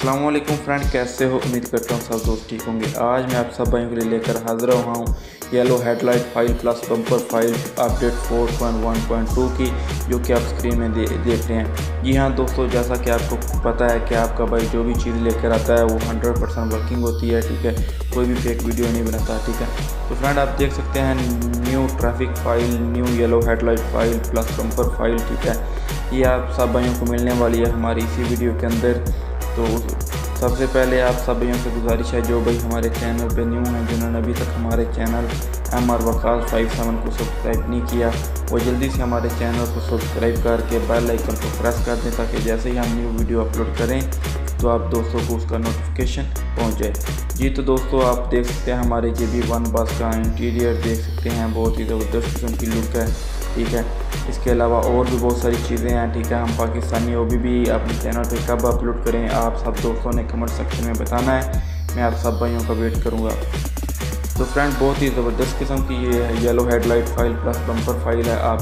Aslam friend कैसे हो? उम्मीद करता हूँ सब दोस्त ठीक होंगे। आज मैं आप सब भाइयों के लिए लेकर हाजिर हुआ हूँ yellow headlight file plus bumper file update 4.1.2 की जो कि आप स्क्रीन में दे, देख रहे हैं। जी हाँ दोस्तों जैसा कि आपको पता है कि आपका भाई जो भी चीज़ लेकर आता है वो 100 परसेंट वर्किंग होती है ठीक है? कोई भी फेक वीडियो नहीं बनाता ठीक है? तो फ्रेंड आप देख सकते हैं new traffic file new yellow headlight file plus bumper file ठीक है? ये आप सब भाइयों को मिलने वाली है हमारी इसी वीडियो के अंदर। तो सबसे पहले आप भाइयों से गुजारिश है, जो भाई हमारे चैनल पे न्यू हैं, जिन्होंने अभी तक हमारे चैनल एम आर वकाल फाइव सेवन को सब्सक्राइब नहीं किया, वो जल्दी से हमारे चैनल को सब्सक्राइब करके बेल आइकन को प्रेस कर दें, ताकि जैसे ही हम न्यू वीडियो अपलोड करें तो आप दोस्तों को उसका नोटिफिकेशन पहुँच जाए। जी तो दोस्तों, आप देख सकते हैं, हमारे जे बी वन बस का इंटीरियर देख सकते हैं, बहुत ही ज़बरदस्त किस्म की लुक है। ठीक है। इसके अलावा और भी बहुत सारी चीज़ें हैं, ठीक है। हम पाकिस्तानी ओ भी अपने चैनल पे कब अपलोड करें, आप सब दोस्तों ने कमेंट सेक्शन में बताना है। मैं आप सब भाइयों का वेट करूँगा। तो फ्रेंड, बहुत ही ज़बरदस्त किस्म की ये है yellow headlight file plus bumper file है। आप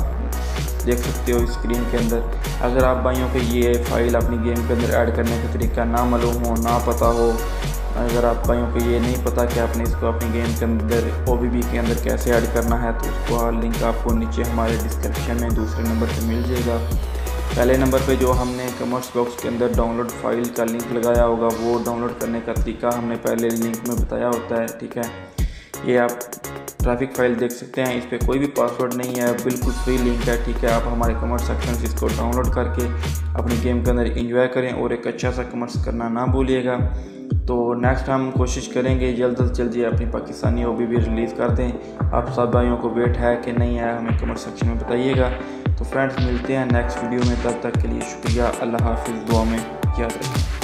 देख सकते हो स्क्रीन के अंदर। अगर आप भाइयों को ये फ़ाइल अपनी गेम के अंदर ऐड करने का तरीका ना मालूम हो, ना पता हो अगर आप भाइयों को ये नहीं पता कि आपने इसको अपनी गेम के अंदर ओ के अंदर कैसे ऐड करना है तो उसको लिंक आपको नीचे हमारे डिस्क्रिप्शन में दूसरे नंबर पर मिल जाएगा। पहले नंबर पे जो हमने कमर्स बॉक्स के अंदर डाउनलोड फ़ाइल का लिंक लगाया होगा, वो डाउनलोड करने का तरीका हमने पहले लिंक में बताया होता है, ठीक है? ये आप ट्रैफ़िक फ़ाइल देख सकते हैं, इस पर कोई भी पासवर्ड नहीं है, बिल्कुल फ्री लिंक है, ठीक है? आप हमारे कमर्स सेक्शन से इसको डाउनलोड करके अपनी गेम के अंदर इंजॉय करें और एक अच्छा सा कमर्स करना ना भूलिएगा। तो नेक्स्ट हम कोशिश करेंगे, जल्द अज जल्दी अपनी पाकिस्तानी ओ भी रिलीज़ कर दें। आप सब भाइयों को वेट है कि नहीं है, हमें कमेंट सेक्शन में बताइएगा। तो फ्रेंड्स मिलते हैं नेक्स्ट वीडियो में, तब तक के लिए शुक्रिया। अल्लाह हाफिज़, दुआ में याद रखें।